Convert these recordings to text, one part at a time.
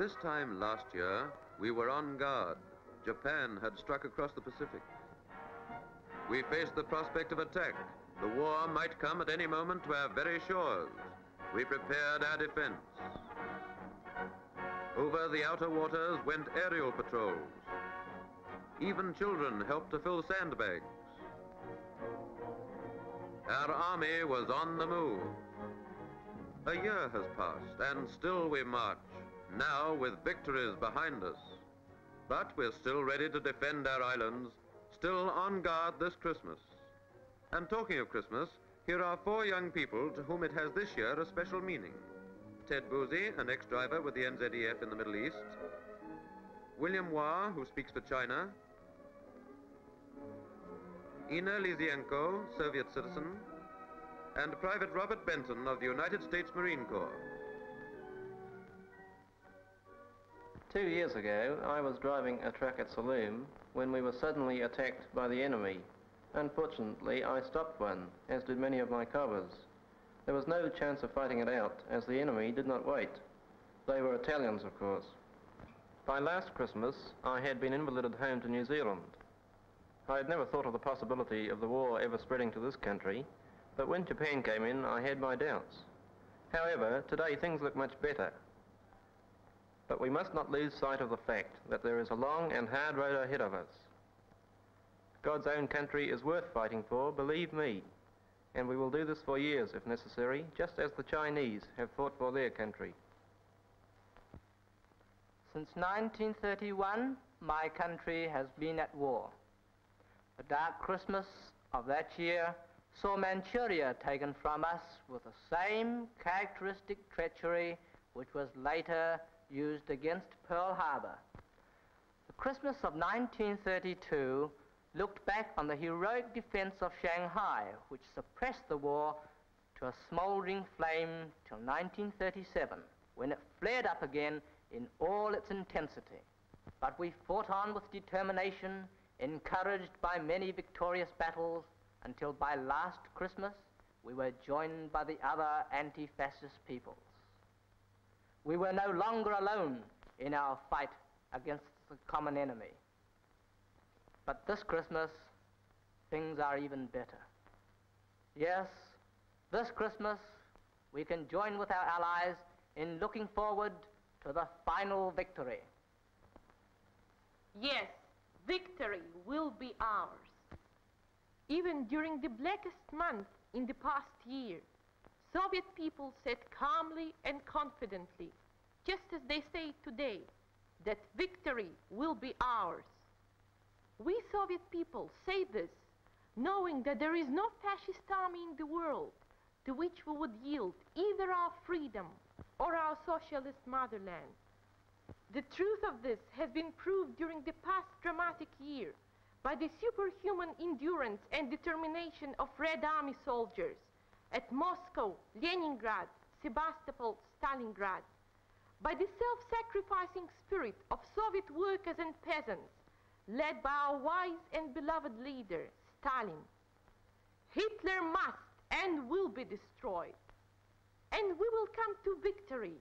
This time last year, we were on guard. Japan had struck across the Pacific. We faced the prospect of attack. The war might come at any moment to our very shores. We prepared our defense. Over the outer waters went aerial patrols. Even children helped to fill sandbags. Our army was on the move. A year has passed, and still we march, now with victories behind us. But we're still ready to defend our islands, still on guard this Christmas. And talking of Christmas, here are four young people to whom it has this year a special meaning. Ted Boozy, an ex-driver with the NZEF in the Middle East. William Hua, who speaks for China. Ina Lysienko, Soviet citizen. And Private Robert Benton of the United States Marine Corps. Two years ago, I was driving a truck at Sollum when we were suddenly attacked by the enemy. Unfortunately, I stopped one, as did many of my cobbers. There was no chance of fighting it out, as the enemy did not wait. They were Italians, of course. By last Christmas, I had been invalided home to New Zealand. I had never thought of the possibility of the war ever spreading to this country, but when Japan came in, I had my doubts. However, today things look much better. But we must not lose sight of the fact that there is a long and hard road ahead of us. God's own country is worth fighting for, believe me. And we will do this for years if necessary, just as the Chinese have fought for their country. Since 1931, my country has been at war. The dark Christmas of that year saw Manchuria taken from us with the same characteristic treachery which was later used against Pearl Harbor. The Christmas of 1932 looked back on the heroic defense of Shanghai, which suppressed the war to a smoldering flame till 1937, when it flared up again in all its intensity. But we fought on with determination, encouraged by many victorious battles, until by last Christmas we were joined by the other anti-fascist peoples. We were no longer alone in our fight against the common enemy. But this Christmas, things are even better. Yes, this Christmas, we can join with our allies in looking forward to the final victory. Yes, victory will be ours. Even during the blackest month in the past year, Soviet people said calmly and confidently, just as they say today, that victory will be ours. We Soviet people say this knowing that there is no fascist army in the world to which we would yield either our freedom or our socialist motherland. The truth of this has been proved during the past dramatic year by the superhuman endurance and determination of Red Army soldiers at Moscow, Leningrad, Sebastopol, Stalingrad, by the self-sacrificing spirit of Soviet workers and peasants led by our wise and beloved leader, Stalin. Hitler must and will be destroyed. And we will come to victory,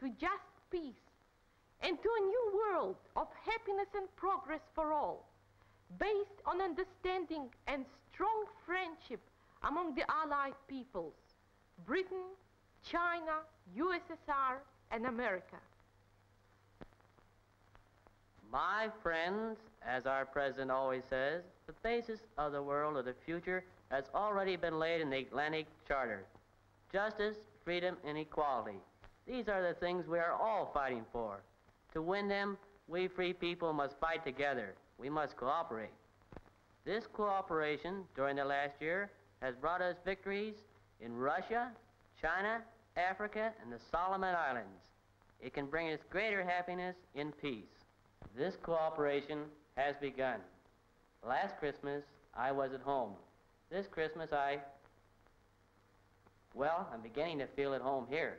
to just peace, and to a new world of happiness and progress for all, based on understanding and strong friendship among the Allied peoples, Britain, China, USSR, and America. My friends, as our president always says, the basis of the world of the future has already been laid in the Atlantic Charter. Justice, freedom, and equality. These are the things we are all fighting for. To win them, we free people must fight together. We must cooperate. This cooperation during the last year has brought us victories in Russia, China, Africa, and the Solomon Islands. It can bring us greater happiness in peace. This cooperation has begun. Last Christmas, I was at home. This Christmas, I, well, I'm beginning to feel at home here.